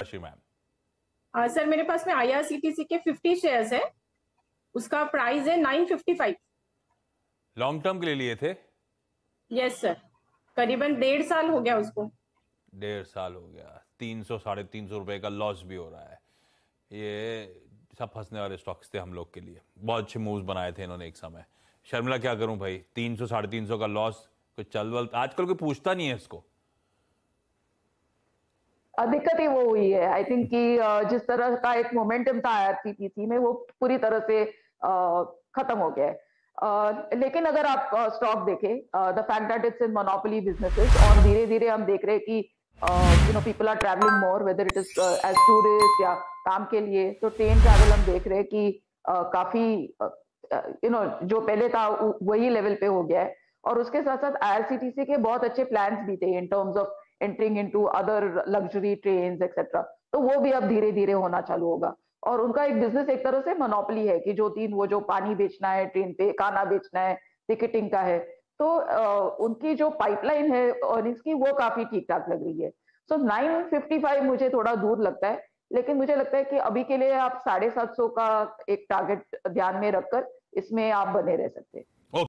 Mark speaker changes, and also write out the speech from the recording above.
Speaker 1: राशि मैम।
Speaker 2: हाँ सर मेरे पास में आईआरसीटीसी के 50 शेयर्स है। उसका प्राइस है 955
Speaker 1: लॉन्ग टर्म के लिए लिए थे?
Speaker 2: यस सर करीबन डेढ़ साल हो गया उसको।
Speaker 1: डेढ़ साल हो गया। तीन सौ साढ़े तीन सौ रुपए का लॉस भी हो रहा है। ये सब फंसने वाले स्टॉक्स थे हम लोग के लिए। बहुत अच्छे मूव्स बनाए थे इन्होंने एक समय। शर्मिला क्या करूँ भाई? तीन सौ साढ़े तीन सौ का लॉस कोई चल वल आजकल कोई पूछता नहीं है इसको।
Speaker 3: दिक्कत ही वो हुई है। आई थिंक कि जिस तरह का एक मोमेंटम था आईआरसीटीसी में, वो पूरी तरह से खत्म हो गया है। लेकिन अगर आप स्टॉक देखें the fact that it's in monopoly businesses और धीरे धीरे हम देख रहे हैं कि you know people are travelling more whether it is as tourist या काम के लिए तो ट्रेन ट्रैवल हम देख रहे हैं कि काफ़ी यू नो जो पहले था वही लेवल पे हो गया है। और उसके साथ साथ आईआरसीटीसी के बहुत अच्छे प्लान्स भी थे in terms of entering into other luxury train etcetera तो वो भी अब धीरे धीरे होना चालू होगा। और उनका एक बिज़नेस एक तरह से मोनोपली है कि जो तीन, वो जो पानी बेचना है ट्रेन पे खाना बेचना है टिकटिंग का है। तो उनकी जो पाइपलाइन है अर्निंग्स की, वो काफ़ी ठीक ठाक लग रही है। सो नाइन फिफ्टी फाइव मुझे थोड़ा दूर लगता है, लेकिन मुझे लगता है कि अभी के लिए आप साढ़े सात सौ का एक टारगेट ध्यान में रखकर इसमें आप बने रह सकते हैं।